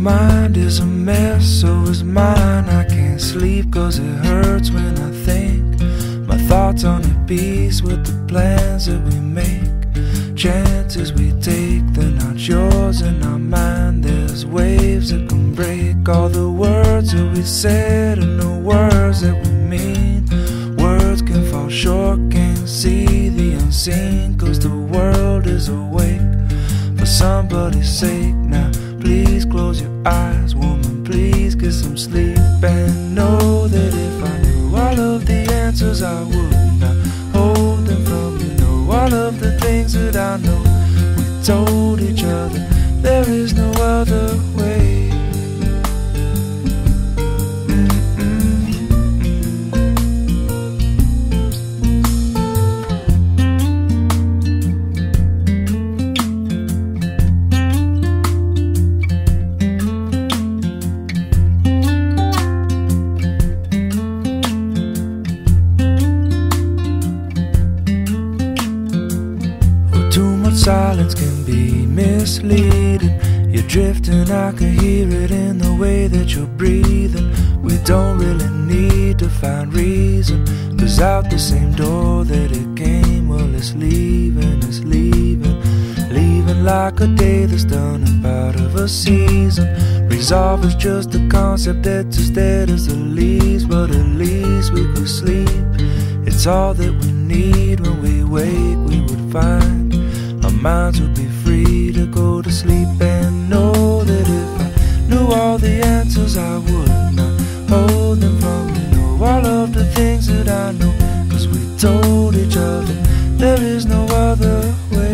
mind, is a mess, so is mine. I can't sleep cause it hurts when I think. My thoughts on a piece with the plans that we make. Chances we take, they're not yours and not mine. There's waves that can break all the words that we said and the words that we mean. Words can fall short, can't see the unseen, cause the world is awake for somebody's sake. Now, please close your eyes, woman, please get some sleep. And know that if I knew all of the answers, I would not hold them from you. Know all of the things that I know we told each other. There is no other silence can be misleading. You're drifting, I can hear it in the way that you're breathing. We don't really need to find reason. Cause out the same door that it came, well, it's leaving, it's leaving. Leaving like a day that's done and part of a season. Resolve is just a concept that's as dead as the leaves, but at least we could sleep. It's all that we need when we wake, we would find mind to be free to go to sleep and know that if I knew all the answers, I would not hold them from you. Know all of the things that I know, cause we told each other there is no other way.